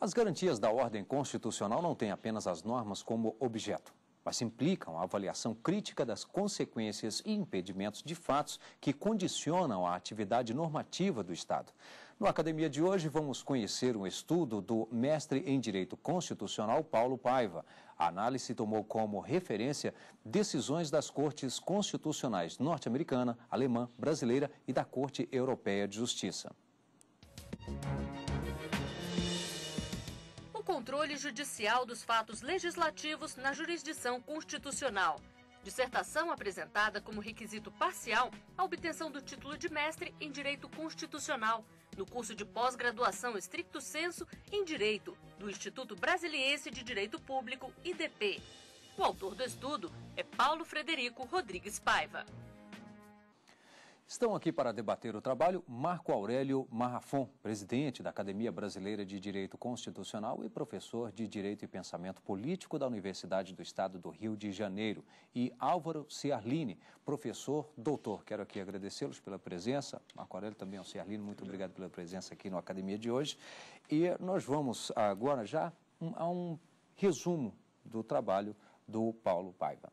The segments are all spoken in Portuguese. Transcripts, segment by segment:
As garantias da ordem constitucional não têm apenas as normas como objeto, mas implicam a avaliação crítica das consequências e impedimentos de fatos que condicionam a atividade normativa do Estado. No Academia de hoje, vamos conhecer um estudo do mestre em Direito Constitucional Paulo Paiva. A análise tomou como referência decisões das cortes constitucionais norte-americana, alemã, brasileira e da Corte Europeia de Justiça. Controle judicial dos fatos legislativos na jurisdição constitucional. Dissertação apresentada como requisito parcial à obtenção do título de mestre em Direito Constitucional no curso de pós-graduação estricto senso em Direito do Instituto Brasiliense de Direito Público, IDP. O autor do estudo é Paulo Frederico Rodrigues Paiva. Estão aqui para debater o trabalho Marco Aurélio Marrafon, presidente da Academia Brasileira de Direito Constitucional e professor de Direito e Pensamento Político da Universidade do Estado do Rio de Janeiro, e Álvaro Ciarline, professor doutor. Quero aqui agradecê-los pela presença. Marco Aurélio também é o Ciarline, muito obrigado pela presença aqui na Academia de hoje. E nós vamos agora já a um resumo do trabalho do Paulo Paiva.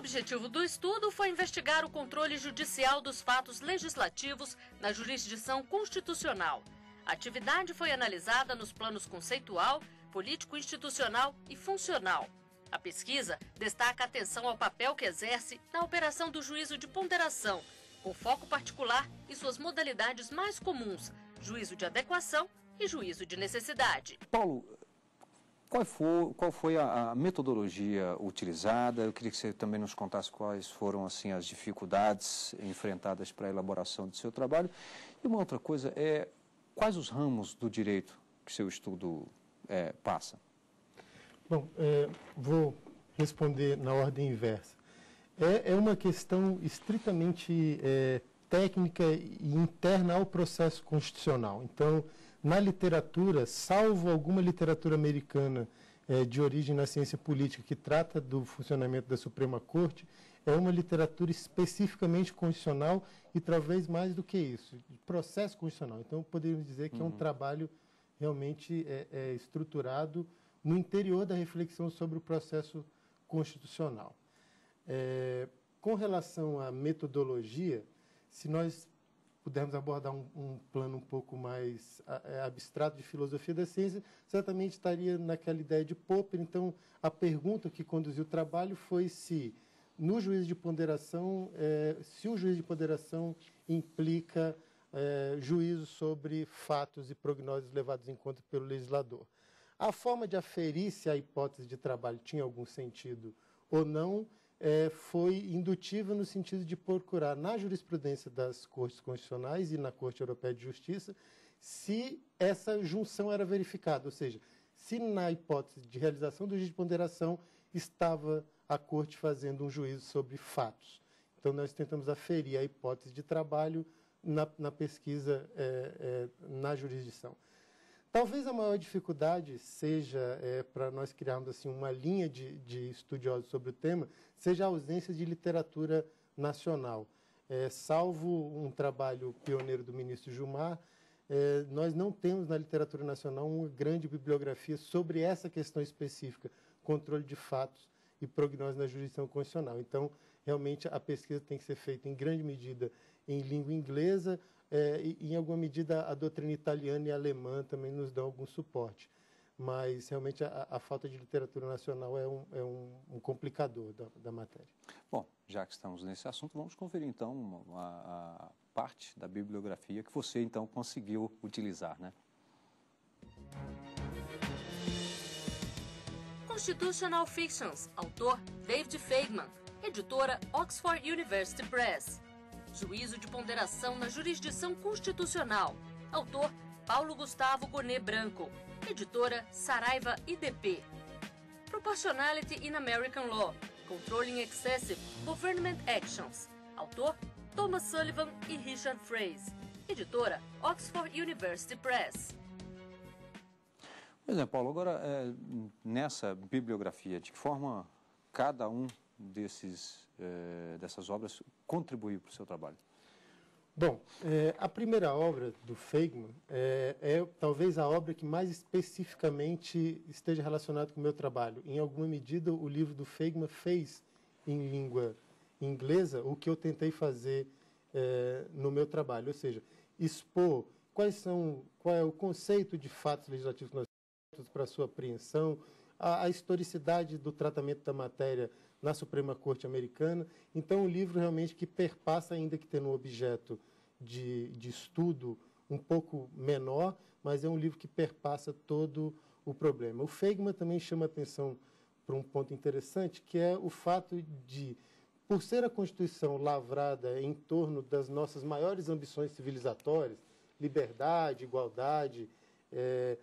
Objetivo do estudo foi investigar o controle judicial dos fatos legislativos na jurisdição constitucional. A atividade foi analisada nos planos conceitual, político-institucional e funcional. A pesquisa destaca atenção ao papel que exerce na operação do juízo de ponderação, com foco particular em suas modalidades mais comuns, juízo de adequação e juízo de necessidade. Paulo, qual foi, qual foi a, a, metodologia utilizada? Eu queria que você também nos contasse quais foram assim as dificuldades enfrentadas para a elaboração do seu trabalho. E uma outra coisa é quais os ramos do direito que seu estudo é, passa? Bom, é, vou responder na ordem inversa. É, é uma questão estritamente é, técnica e interna ao processo constitucional. Então, na literatura, salvo alguma literatura americana é, de origem na ciência política que trata do funcionamento da Suprema Corte, é uma literatura especificamente constitucional e talvez mais do que isso, de processo constitucional. Então, poderíamos dizer que uhum. é um uhum. trabalho realmente é, é, estruturado no interior da reflexão sobre o processo constitucional. É, com relação à metodologia, se nós pudermos abordar um, um plano um pouco mais é, abstrato de filosofia da ciência, certamente estaria naquela ideia de Popper. Então, a pergunta que conduziu o trabalho foi se, no juízo de ponderação, é, se o juízo de ponderação implica é, juízo sobre fatos e prognósticos levados em conta pelo legislador. A forma de aferir se a hipótese de trabalho tinha algum sentido ou não é, foi indutiva no sentido de procurar na jurisprudência das cortes constitucionais e na Corte Europeia de Justiça se essa junção era verificada, ou seja, se na hipótese de realização do juízo de ponderação estava a corte fazendo um juízo sobre fatos. Então, nós tentamos aferir a hipótese de trabalho na, na pesquisa é, é, na jurisdição. Talvez a maior dificuldade seja, é, para nós criarmos assim, uma linha de, de, estudiosos sobre o tema, seja a ausência de literatura nacional. É, salvo um trabalho pioneiro do ministro Gilmar, é, nós não temos na literatura nacional uma grande bibliografia sobre essa questão específica, controle de fatos e prognose na jurisdição constitucional. Então, realmente, a pesquisa tem que ser feita em grande medida em língua inglesa, é, e, em alguma medida, a doutrina italiana e alemã também nos dão algum suporte. Mas, realmente, a, a falta de literatura nacional é um, é um, um complicador da, da, matéria. Bom, já que estamos nesse assunto, vamos conferir, então, a, a parte da bibliografia que você, então, conseguiu utilizar, né? Constitutional Fictions, autor David Feigman, editora Oxford University Press. Juízo de Ponderação na Jurisdição Constitucional. Autor Paulo Gustavo Gonet Branco. Editora Saraiva IDP. Proportionality in American Law. Controlling Excessive Government Actions. Autor Thomas Sullivan e Richard Fraze. Editora Oxford University Press. Pois é, Paulo, agora é, nessa bibliografia, de que forma cada um desses, eh, dessas obras contribuir para o seu trabalho? Bom, é, a primeira obra do Feigman é, é, talvez a obra que mais especificamente esteja relacionada com o meu trabalho. Em alguma medida, o livro do Feigman fez em língua inglesa o que eu tentei fazer é, no meu trabalho, ou seja, expor quais são, qual é o conceito de fatos legislativos para sua apreensão, a, a historicidade do tratamento da matéria na Suprema Corte Americana. Então, um livro realmente que perpassa, ainda que tendo um objeto de, de estudo um pouco menor, mas é um livro que perpassa todo o problema. O Feigman também chama atenção para um ponto interessante, que é o fato de, por ser a Constituição lavrada em torno das nossas maiores ambições civilizatórias, liberdade, igualdade, é,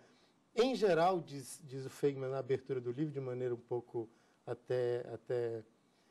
em geral, diz, diz o Feigman na abertura do livro, de maneira um pouco até, até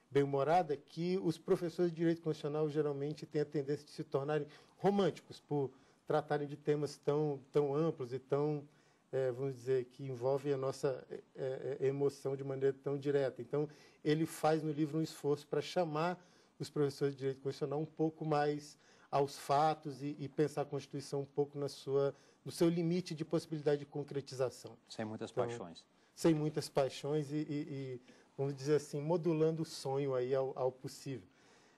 bem-humorada, que os professores de direito constitucional geralmente têm a tendência de se tornarem românticos por tratarem de temas tão, tão amplos e tão, é, vamos dizer, que envolvem a nossa é, é, emoção de maneira tão direta. Então, ele faz no livro um esforço para chamar os professores de direito constitucional um pouco mais aos fatos e, e pensar a Constituição um pouco na sua, no seu limite de possibilidade de concretização. Sem muitas então, paixões. Sem muitas paixões e, e, e vamos dizer assim, modulando o sonho aí ao, ao possível.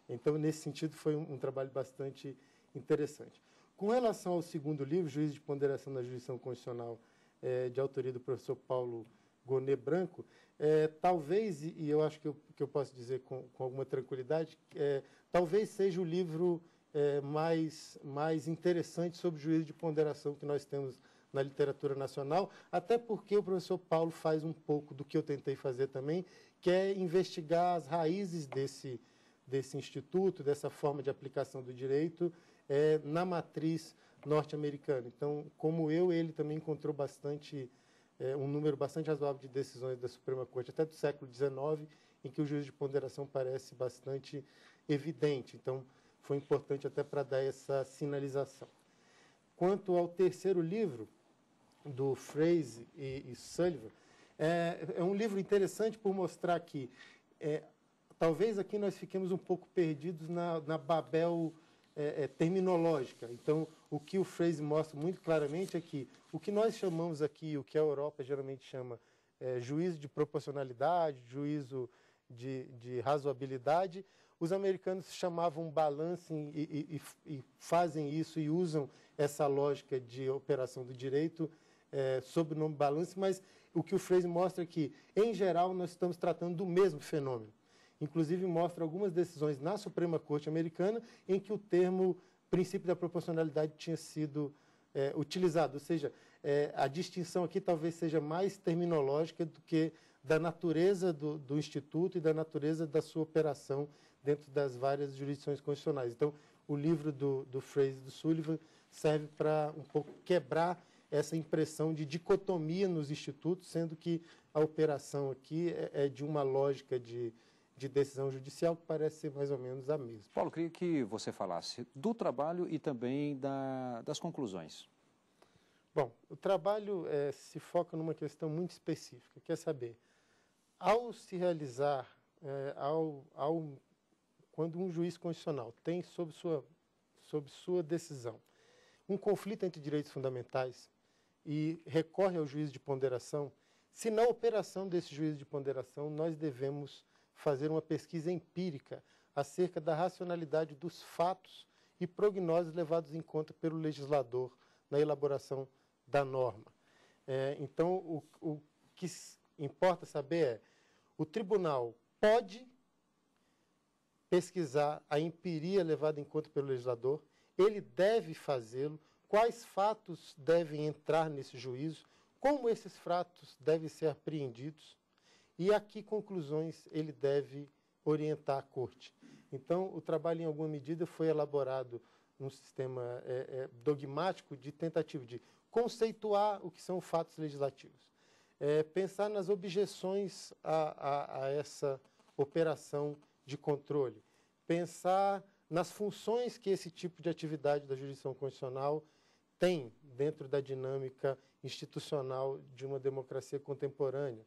Então, nesse sentido, foi um, um, trabalho bastante interessante. Com relação ao segundo livro, Juízo de Ponderação da Jurisdição Constitucional, é, de autoria do professor Paulo Gonê Branco, é, talvez, e eu acho que eu, que eu posso dizer com, com alguma tranquilidade, é, talvez seja o livro é, mais, mais interessante sobre juízo de ponderação que nós temos na literatura nacional, até porque o professor Paulo faz um pouco do que eu tentei fazer também, que é investigar as raízes desse, desse instituto, dessa forma de aplicação do direito é, na matriz norte-americana. Então, como eu, ele também encontrou bastante é, um número bastante razoável de decisões da Suprema Corte, até do século XIX, em que o juízo de ponderação parece bastante evidente. Então, foi importante até para dar essa sinalização. Quanto ao terceiro livro, do Fraze e, e Sullivan, é, é, um livro interessante por mostrar que é, talvez aqui nós fiquemos um pouco perdidos na, na Babel é, é, terminológica. Então, o que o Fraze mostra muito claramente é que o que nós chamamos aqui, o que a Europa geralmente chama é, juízo de proporcionalidade, juízo de, de razoabilidade, os americanos chamavam balancing e, e, e, fazem isso e usam essa lógica de operação do direito é, sob o nome balance, mas o que o Fraser mostra é que, em geral, nós estamos tratando do mesmo fenômeno. Inclusive, mostra algumas decisões na Suprema Corte Americana em que o termo princípio da proporcionalidade tinha sido é, utilizado. Ou seja, é, a distinção aqui talvez seja mais terminológica do que da natureza do, do, Instituto e da natureza da sua operação dentro das várias jurisdições constitucionais. Então, o livro do, do Fraser e do Sullivan serve para um pouco quebrar essa impressão de dicotomia nos institutos, sendo que a operação aqui é, é de uma lógica de, de decisão judicial que parece ser mais ou menos a mesma. Paulo, queria que você falasse do trabalho e também da, das conclusões. Bom, o trabalho é, se foca numa questão muito específica, quer saber, ao se realizar, é, ao, ao, quando um juiz constitucional tem sob sua, sob sua decisão um conflito entre direitos fundamentais, e recorre ao juízo de ponderação, se na operação desse juízo de ponderação nós devemos fazer uma pesquisa empírica acerca da racionalidade dos fatos e prognósticos levados em conta pelo legislador na elaboração da norma. É, então, o, o que importa saber é: o tribunal pode pesquisar a empiria levada em conta pelo legislador, ele deve fazê-lo, quais fatos devem entrar nesse juízo, como esses fatos devem ser apreendidos? E a que conclusões ele deve orientar a corte. Então, o trabalho, em alguma medida, foi elaborado num sistema é, é, dogmático de tentativa de conceituar o que são fatos legislativos, é, pensar nas objeções a, a, a essa operação de controle, pensar nas funções que esse tipo de atividade da jurisdição constitucional tem dentro da dinâmica institucional de uma democracia contemporânea.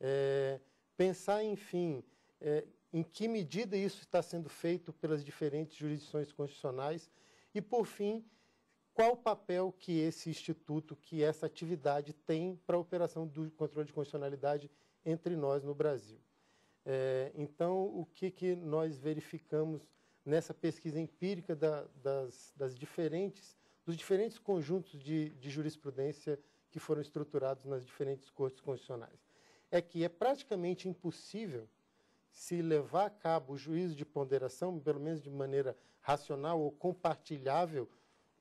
É, pensar, enfim, é, em que medida isso está sendo feito pelas diferentes jurisdições constitucionais E, por fim, qual o papel que esse instituto, que essa atividade tem para a operação do controle de constitucionalidade entre nós no Brasil. É, então, o que, que nós verificamos nessa pesquisa empírica da, das, das, diferentes, dos diferentes conjuntos de, de jurisprudência que foram estruturados nas diferentes cortes constitucionais? É que é praticamente impossível se levar a cabo o juízo de ponderação, pelo menos de maneira racional ou compartilhável,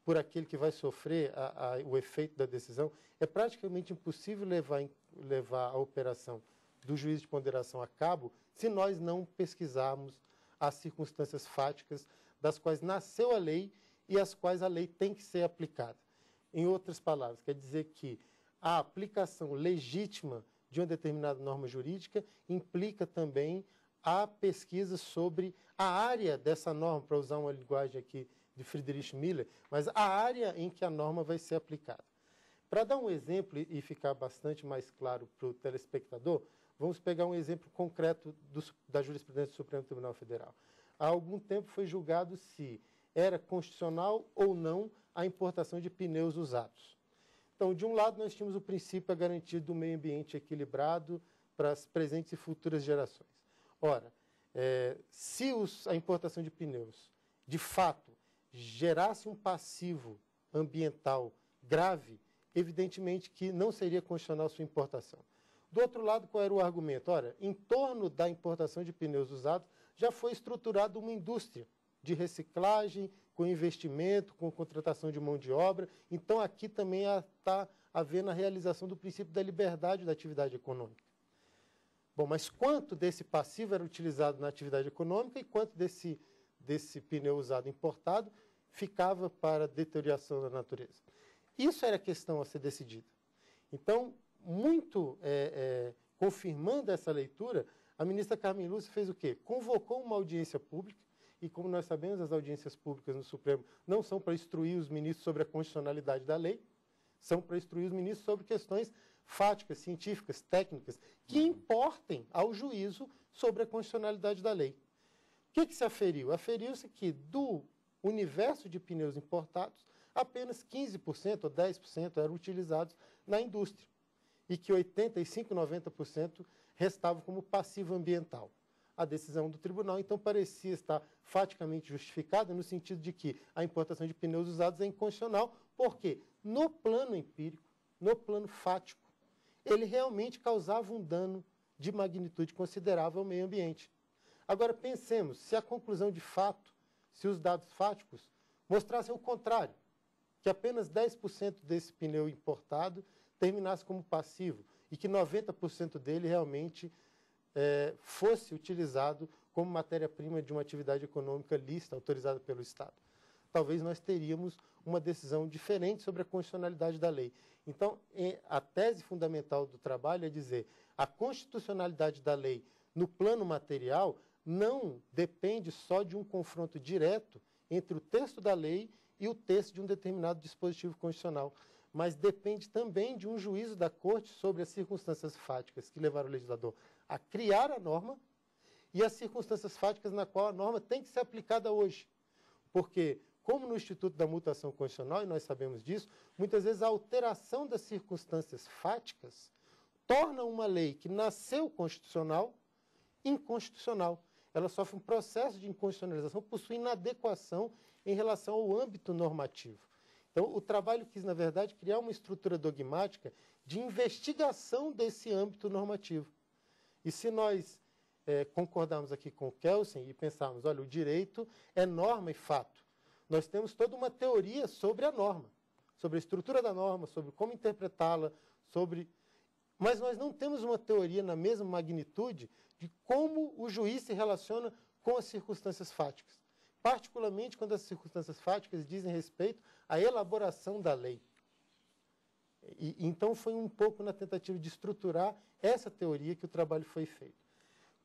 por aquele que vai sofrer a, a, o efeito da decisão, é praticamente impossível levar, levar a operação do juízo de ponderação a cabo se nós não pesquisarmos as circunstâncias fáticas das quais nasceu a lei e as quais a lei tem que ser aplicada. Em outras palavras, quer dizer que a aplicação legítima de uma determinada norma jurídica implica também a pesquisa sobre a área dessa norma, para usar uma linguagem aqui de Friedrich Miller, mas a área em que a norma vai ser aplicada. Para dar um exemplo e ficar bastante mais claro para o telespectador, vamos pegar um exemplo concreto do, da jurisprudência do Supremo Tribunal Federal. Há algum tempo foi julgado se era constitucional ou não a importação de pneus usados. Então, de um lado, nós tínhamos o princípio a garantia do meio ambiente equilibrado para as presentes e futuras gerações. Ora, é, se os, a importação de pneus, de fato, gerasse um passivo ambiental grave, evidentemente que não seria constitucional sua importação. Do outro lado, qual era o argumento? Ora, em torno da importação de pneus usados, já foi estruturada uma indústria de reciclagem, com investimento, com contratação de mão de obra. Então, aqui também está havendo a realização do princípio da liberdade da atividade econômica. Bom, mas quanto desse passivo era utilizado na atividade econômica e quanto desse desse pneu usado importado ficava para deterioração da natureza. Isso era a questão a ser decidida. Então, muito é, é, confirmando essa leitura, a ministra Carmen Lúcia fez o quê? Convocou uma audiência pública, e como nós sabemos, as audiências públicas no Supremo não são para instruir os ministros sobre a constitucionalidade da lei, são para instruir os ministros sobre questões fáticas, científicas, técnicas, que importem ao juízo sobre a constitucionalidade da lei. O que, que se aferiu? Aferiu-se que do universo de pneus importados, apenas 15% ou 10% eram utilizados na indústria e que 85%, 90% restavam como passivo ambiental. A decisão do tribunal, então, parecia estar faticamente justificada no sentido de que a importação de pneus usados é inconstitucional, porque no plano empírico, no plano fático, ele realmente causava um dano de magnitude considerável ao meio ambiente. Agora, pensemos, se a conclusão de fato, se os dados fáticos mostrassem o contrário, que apenas 10% desse pneu importado terminasse como passivo e que 90% dele realmente é, fosse utilizado como matéria-prima de uma atividade econômica lista autorizada pelo Estado. Talvez nós teríamos uma decisão diferente sobre a constitucionalidade da lei. Então, a tese fundamental do trabalho é dizer a constitucionalidade da lei no plano material não depende só de um confronto direto entre o texto da lei e o texto de um determinado dispositivo constitucional, mas depende também de um juízo da Corte sobre as circunstâncias fáticas que levaram o legislador a criar a norma e as circunstâncias fáticas na qual a norma tem que ser aplicada hoje. Porque, como no Instituto da Mutação Constitucional, e nós sabemos disso, muitas vezes a alteração das circunstâncias fáticas torna uma lei que nasceu constitucional inconstitucional ela sofre um processo de inconstitucionalização por sua inadequação em relação ao âmbito normativo. Então, o trabalho quis, na verdade, criar uma estrutura dogmática de investigação desse âmbito normativo. E se nós é, concordarmos aqui com o Kelsen e pensarmos, olha, o direito é norma e fato, nós temos toda uma teoria sobre a norma, sobre a estrutura da norma, sobre como interpretá-la, sobre mas nós não temos uma teoria na mesma magnitude de como o juiz se relaciona com as circunstâncias fáticas, particularmente quando as circunstâncias fáticas dizem respeito à elaboração da lei. E, então foi um pouco na tentativa de estruturar essa teoria que o trabalho foi feito.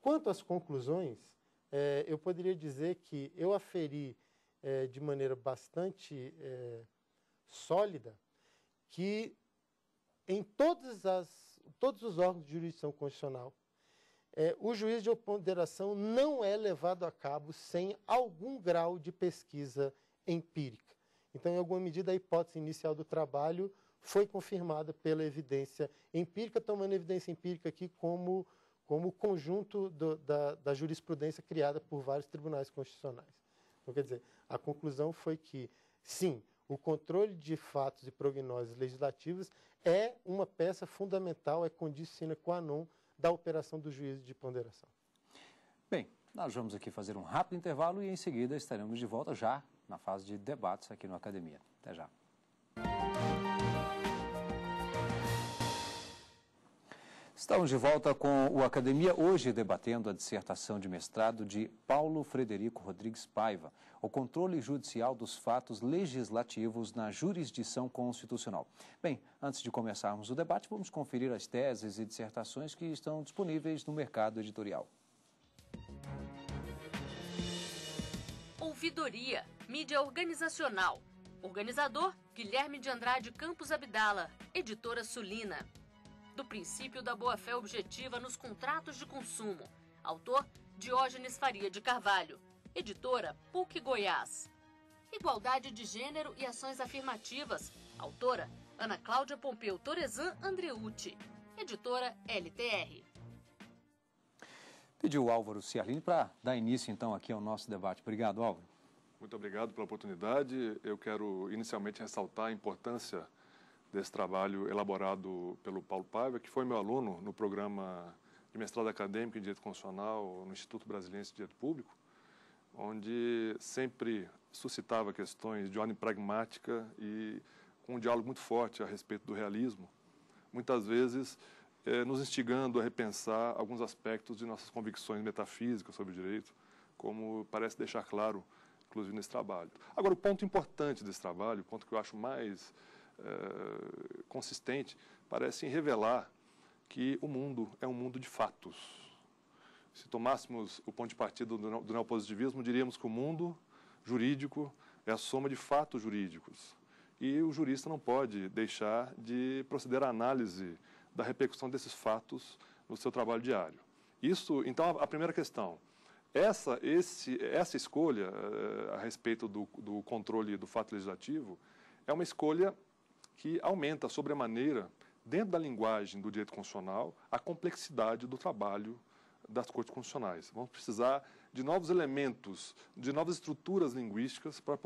Quanto às conclusões, é, eu poderia dizer que eu aferi é, de maneira bastante é, sólida que em todas as todos os órgãos de jurisdição constitucional, é, o juízo de ponderação não é levado a cabo sem algum grau de pesquisa empírica. Então, em alguma medida, a hipótese inicial do trabalho foi confirmada pela evidência empírica, tomando evidência empírica aqui como, como conjunto do, da, da jurisprudência criada por vários tribunais constitucionais. Então, quer dizer, a conclusão foi que, sim, o controle de fatos e prognoses legislativos é uma peça fundamental, é condicina qua non da operação do juízo de ponderação. Bem, nós vamos aqui fazer um rápido intervalo e em seguida estaremos de volta já na fase de debates aqui no Academia. Até já. Estamos de volta com o Academia, hoje debatendo a dissertação de mestrado de Paulo Frederico Rodrigues Paiva, o controle judicial dos fatos legislativos na jurisdição constitucional. Bem, antes de começarmos o debate, vamos conferir as teses e dissertações que estão disponíveis no mercado editorial. Ouvidoria, mídia organizacional. Organizador, Guilherme de Andrade Campos Abdala, editora Sulina do princípio da boa-fé objetiva nos contratos de consumo. Autor Diógenes Faria de Carvalho. Editora PUC Goiás. Igualdade de gênero e ações afirmativas. Autora Ana Cláudia Pompeu Torezan Andreucci. Editora LTR. Pediu o Álvaro Ciarlini para dar início então aqui ao nosso debate. Obrigado, Álvaro. Muito obrigado pela oportunidade. Eu quero inicialmente ressaltar a importância desse trabalho elaborado pelo Paulo Paiva, que foi meu aluno no programa de mestrado acadêmico em Direito Constitucional no Instituto Brasileiro de Direito Público, onde sempre suscitava questões de ordem pragmática e com um diálogo muito forte a respeito do realismo, muitas vezes eh, nos instigando a repensar alguns aspectos de nossas convicções metafísicas sobre o direito, como parece deixar claro, inclusive nesse trabalho. Agora, o ponto importante desse trabalho, o ponto que eu acho mais eh, consistente, parecem revelar que o mundo é um mundo de fatos. Se tomássemos o ponto de partida do, neopositivismo, diríamos que o mundo jurídico é a soma de fatos jurídicos. E o jurista não pode deixar de proceder à análise da repercussão desses fatos no seu trabalho diário. Isso, então, a primeira questão. Essa, esse, essa escolha uh, a respeito do, do controle do fato legislativo é uma escolha que aumenta sobremaneira, dentro da linguagem do direito constitucional, a complexidade do trabalho das cortes constitucionais. Vamos precisar de novos elementos, de novas estruturas linguísticas para,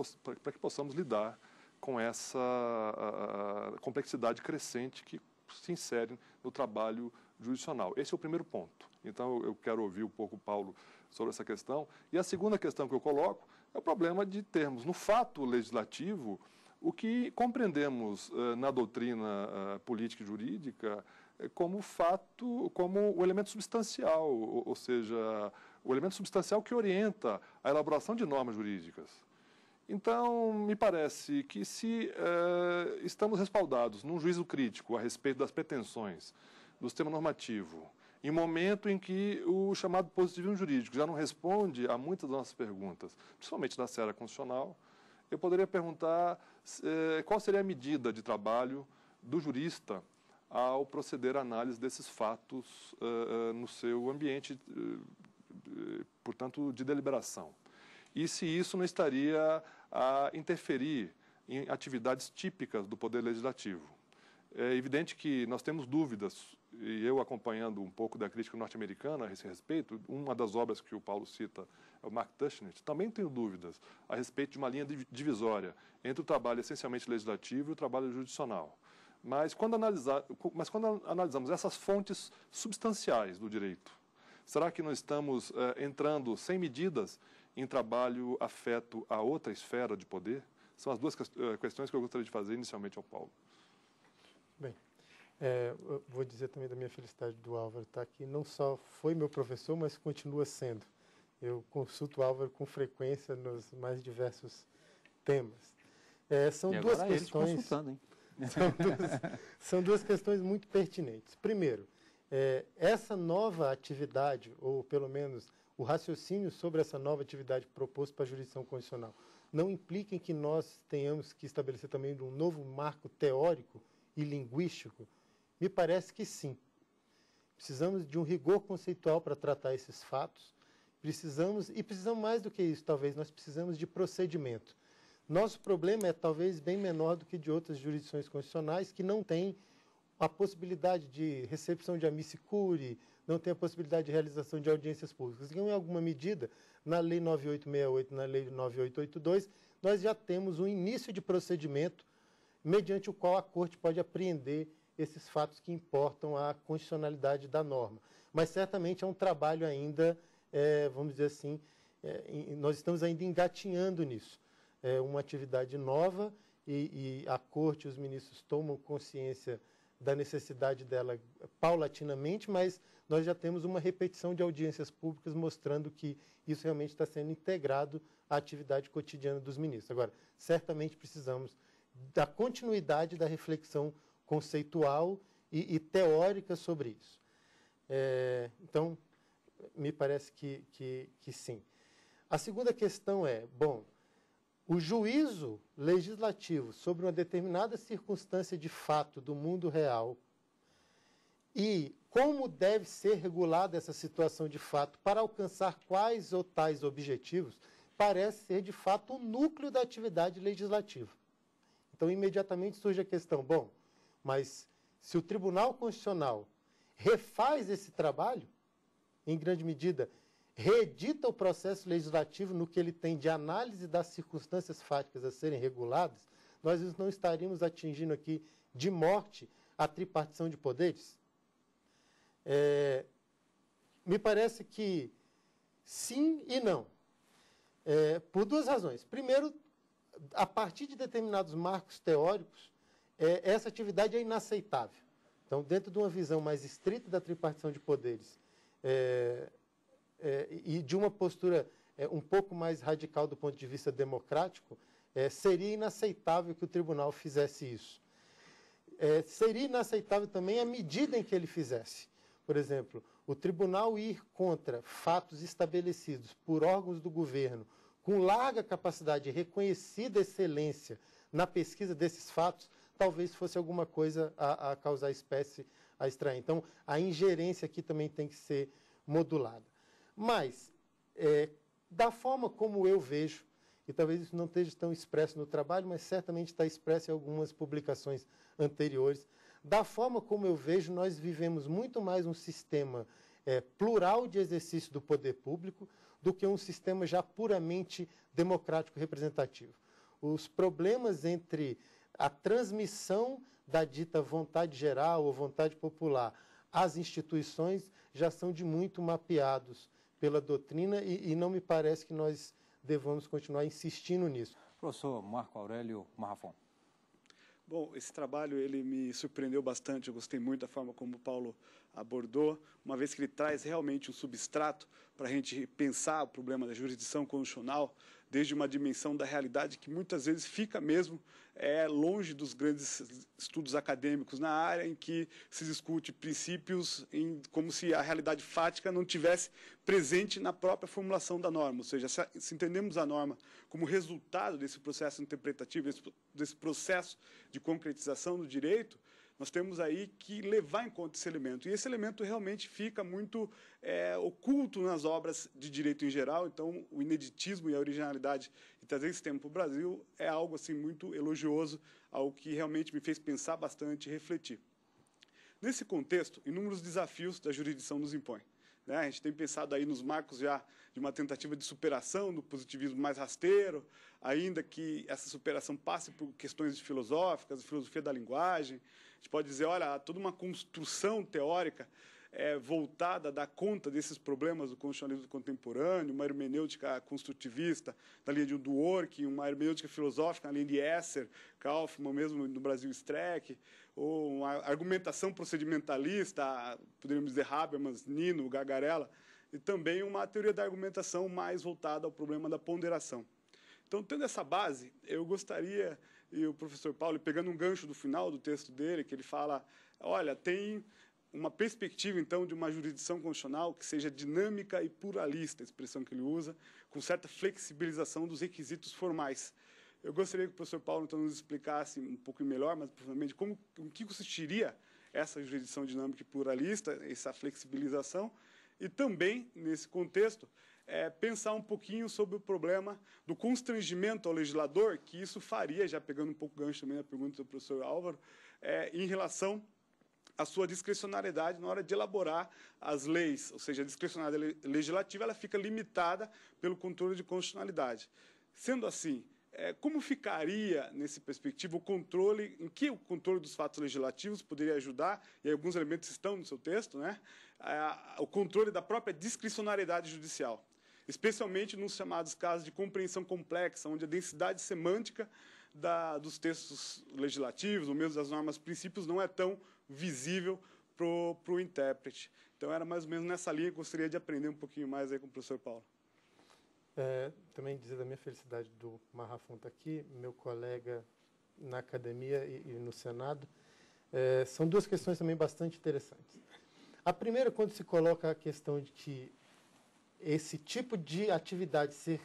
que possamos lidar com essa a, a complexidade crescente que se insere no trabalho jurisdicional. Esse é o primeiro ponto. Então, eu quero ouvir um pouco o Paulo sobre essa questão. E a segunda questão que eu coloco é o problema de termos, no fato legislativo, o que compreendemos uh, na doutrina uh, política e jurídica é como fato, como o elemento substancial, ou, ou, seja, o elemento substancial que orienta a elaboração de normas jurídicas. Então, me parece que se estamos respaldados num juízo crítico a respeito das pretensões do sistema normativo, em momento em que o chamado positivismo jurídico já não responde a muitas das nossas perguntas, principalmente da seara constitucional, eu poderia perguntar eh, qual seria a medida de trabalho do jurista ao proceder à análise desses fatos uh, no seu ambiente, uh, portanto, de deliberação. E se isso não estaria a interferir em atividades típicas do Poder Legislativo. É evidente que nós temos dúvidas, e eu acompanhando um pouco da crítica norte-americana a esse respeito, uma das obras que o Paulo cita é o Mark Tushnet, também tenho dúvidas a respeito de uma linha divisória entre o trabalho essencialmente legislativo e o trabalho jurisdicional. Mas quando, analisar, mas quando analisamos essas fontes substanciais do direito, será que não estamos eh, entrando sem medidas em trabalho afeto a outra esfera de poder? São as duas eh, questões que eu gostaria de fazer inicialmente ao Paulo. É, vou dizer também da minha felicidade do Álvaro estar aqui. Não só foi meu professor, mas continua sendo. Eu consulto o Álvaro com frequência nos mais diversos temas. É, são e duas questões. Consultando, hein? São duas, são duas questões muito pertinentes. Primeiro, é, essa nova atividade, ou pelo menos o raciocínio sobre essa nova atividade proposto para a jurisdição constitucional, não implica em que nós tenhamos que estabelecer também um novo marco teórico e linguístico? Me parece que sim. Precisamos de um rigor conceitual para tratar esses fatos. Precisamos, e precisamos mais do que isso, talvez, nós precisamos de procedimento. Nosso problema é talvez bem menor do que de outras jurisdições constitucionais que não têm a possibilidade de recepção de amicicure, não tem a possibilidade de realização de audiências públicas. Então, em alguma medida, na Lei 9868 na Lei 9882, nós já temos um início de procedimento mediante o qual a Corte pode apreender esses fatos que importam à constitucionalidade da norma. Mas certamente é um trabalho ainda, é, vamos dizer assim, é, nós estamos ainda engatinhando nisso. É uma atividade nova e, e a Corte e os ministros tomam consciência da necessidade dela paulatinamente, mas nós já temos uma repetição de audiências públicas mostrando que isso realmente está sendo integrado à atividade cotidiana dos ministros. Agora, certamente precisamos da continuidade da reflexão conceitual e, e teórica sobre isso. É, então, me parece que, que, que sim. A segunda questão é, bom, o juízo legislativo sobre uma determinada circunstância de fato do mundo real e como deve ser regulada essa situação de fato para alcançar quais ou tais objetivos, parece ser de fato o núcleo da atividade legislativa. Então, imediatamente surge a questão: bom, mas se o Tribunal Constitucional refaz esse trabalho, em grande medida, reedita o processo legislativo no que ele tem de análise das circunstâncias fáticas a serem reguladas, nós não estaríamos atingindo aqui de morte a tripartição de poderes? É, me parece que sim e não. É, por duas razões. Primeiro, a partir de determinados marcos teóricos, é, essa atividade é inaceitável. Então, dentro de uma visão mais estrita da tripartição de poderes, é, é, e de uma postura é, um pouco mais radical do ponto de vista democrático, é, seria inaceitável que o tribunal fizesse isso. É, seria inaceitável também a medida em que ele fizesse. Por exemplo, o tribunal ir contra fatos estabelecidos por órgãos do governo com larga capacidade e reconhecida excelência na pesquisa desses fatos, talvez fosse alguma coisa a, a causar espécie a estranha. Então, a ingerência aqui também tem que ser modulada. Mas, é, da forma como eu vejo, e talvez isso não esteja tão expresso no trabalho, mas certamente está expresso em algumas publicações anteriores, da forma como eu vejo, nós vivemos muito mais um sistema é, plural de exercício do poder público do que um sistema já puramente democrático representativo. Os problemas entre a transmissão da dita vontade geral ou vontade popular às instituições já são de muito mapeados pela doutrina e, e não me parece que nós devamos continuar insistindo nisso. Professor Marco Aurélio Marrafon. Bom, esse trabalho ele me surpreendeu bastante. Eu gostei muito da forma como o Paulo abordou, uma vez que ele traz realmente um substrato para a gente pensar o problema da jurisdição constitucional desde uma dimensão da realidade que muitas vezes fica mesmo é, longe dos grandes estudos acadêmicos na área, em que se discute princípios em, como se a realidade fática não tivesse presente na própria formulação da norma. Ou seja, se, se entendemos a norma como resultado desse processo interpretativo, desse, desse processo de concretização do direito, nós temos aí que levar em conta esse elemento. E esse elemento realmente fica muito é, oculto nas obras de direito em geral. Então, o ineditismo e a originalidade de trazer esse tema para o Brasil é algo assim muito elogioso, algo que realmente me fez pensar bastante e refletir. Nesse contexto, inúmeros desafios da jurisdição nos impõem. Né? A gente tem pensado aí nos marcos já de uma tentativa de superação do positivismo mais rasteiro, ainda que essa superação passe por questões filosóficas, filosofia da linguagem, gente pode dizer, olha, há toda uma construção teórica é, voltada a dar conta desses problemas do constitucionalismo contemporâneo, uma hermenêutica construtivista na linha de Dworkin, uma hermenêutica filosófica na linha de Esser, Kaufmann, mesmo no Brasil Streck, ou uma argumentação procedimentalista, poderíamos dizer Habermas, Nino, Gagarella, e também uma teoria da argumentação mais voltada ao problema da ponderação. Então, tendo essa base, eu gostaria e o professor Paulo, pegando um gancho do final do texto dele, que ele fala, olha, tem uma perspectiva, então, de uma jurisdição constitucional que seja dinâmica e pluralista, a expressão que ele usa, com certa flexibilização dos requisitos formais. Eu gostaria que o professor Paulo, então, nos explicasse um pouco melhor, mas profundamente, como, o que consistiria essa jurisdição dinâmica e pluralista, essa flexibilização, e também, nesse contexto, é, pensar um pouquinho sobre o problema do constrangimento ao legislador, que isso faria, já pegando um pouco gancho também na pergunta do professor Álvaro, é, em relação à sua discricionariedade na hora de elaborar as leis, ou seja, a discricionariedade legislativa ela fica limitada pelo controle de constitucionalidade. Sendo assim, é, como ficaria, nesse perspectiva, o controle, em que o controle dos fatos legislativos poderia ajudar, e alguns elementos estão no seu texto, né, o controle da própria discricionariedade judicial especialmente nos chamados casos de compreensão complexa, onde a densidade semântica da, dos textos legislativos, ou mesmo das normas princípios, não é tão visível para o intérprete. Então, era mais ou menos nessa linha que eu gostaria de aprender um pouquinho mais aí com o professor Paulo. É, também dizer da minha felicidade do Marrafon estar tá aqui, meu colega na academia e, e no Senado. É, são duas questões também bastante interessantes. A primeira, quando se coloca a questão de que esse tipo de atividade ser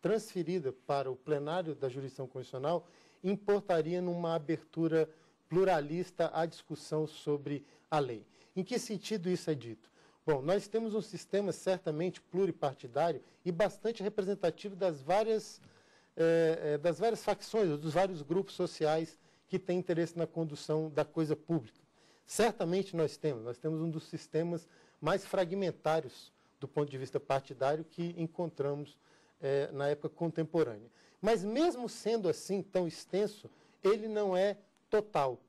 transferida para o plenário da jurisdição constitucional importaria numa abertura pluralista à discussão sobre a lei. Em que sentido isso é dito? Bom, nós temos um sistema certamente pluripartidário e bastante representativo das várias, eh, das várias facções, dos vários grupos sociais que têm interesse na condução da coisa pública. Certamente nós temos, nós temos um dos sistemas mais fragmentários do ponto de vista partidário que encontramos é, na época contemporânea. Mas mesmo sendo assim tão extenso, ele não é total.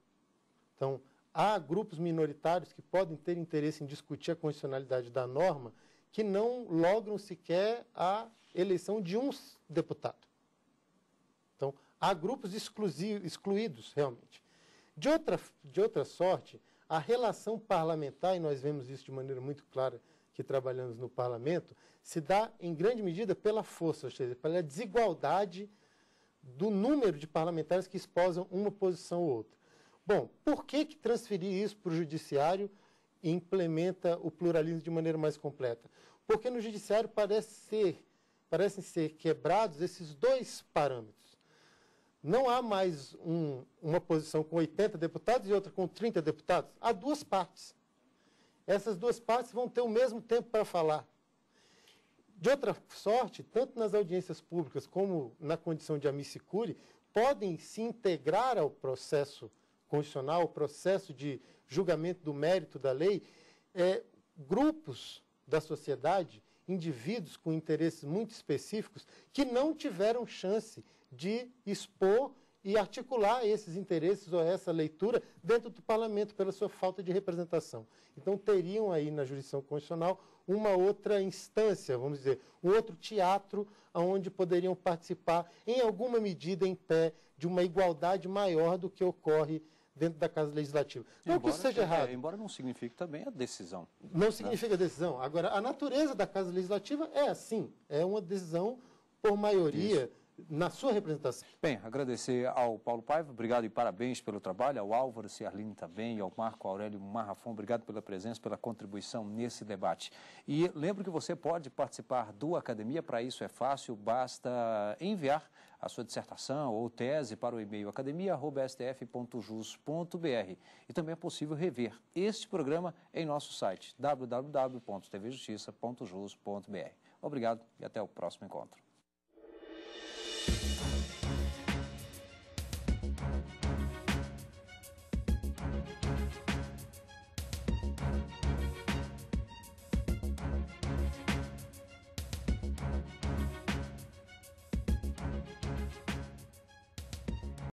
Então, há grupos minoritários que podem ter interesse em discutir a constitucionalidade da norma que não logram sequer a eleição de um deputado. Então, há grupos excluídos, realmente. De outra, de outra sorte, a relação parlamentar, e nós vemos isso de maneira muito clara que trabalhamos no parlamento, se dá em grande medida pela força, ou seja, pela desigualdade do número de parlamentares que esposam uma posição ou outra. Bom, por que, que transferir isso para o judiciário e implementa o pluralismo de maneira mais completa? Porque no judiciário parece ser, parecem ser quebrados esses dois parâmetros. Não há mais um, uma posição com 80 deputados e outra com 30 deputados. Há duas partes essas duas partes vão ter o mesmo tempo para falar. De outra sorte, tanto nas audiências públicas como na condição de amicicure, podem se integrar ao processo constitucional, ao processo de julgamento do mérito da lei, é, grupos da sociedade, indivíduos com interesses muito específicos, que não tiveram chance de expor e articular esses interesses ou essa leitura dentro do parlamento pela sua falta de representação. Então teriam aí na jurisdição constitucional uma outra instância, vamos dizer, um outro teatro onde poderiam participar em alguma medida em pé de uma igualdade maior do que ocorre dentro da Casa Legislativa. Não embora, que isso seja errado. É, embora não signifique também a decisão. Não né? significa a decisão. Agora, a natureza da Casa Legislativa é assim, é uma decisão por maioria. Isso na sua representação. Bem, agradecer ao Paulo Paiva, obrigado e parabéns pelo trabalho, ao Álvaro Ciarline também e ao Marco Aurélio Marrafon, obrigado pela presença, pela contribuição nesse debate. E lembro que você pode participar do Academia, para isso é fácil, basta enviar a sua dissertação ou tese para o e-mail academia.stf.jus.br. E também é possível rever este programa em nosso site www.tvjustiça.jus.br. Obrigado e até o próximo encontro.